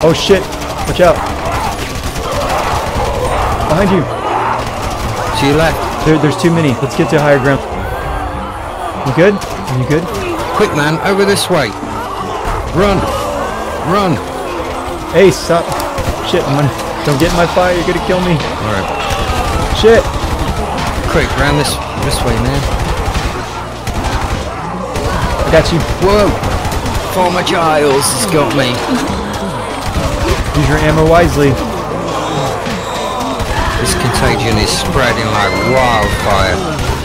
Oh shit! Watch out! Behind you! To your left. There, there's too many. Let's get to higher ground. You good? Are you good? Quick, man, over this way. Run. Run. Hey, stop! Shit! I'm gonna. Don't get in my fire. You're gonna kill me. All right. Shit! Quick, round this this way, man. I got you. Whoa. Farmer Giles has got me. Use your ammo wisely. This contagion is spreading like wildfire.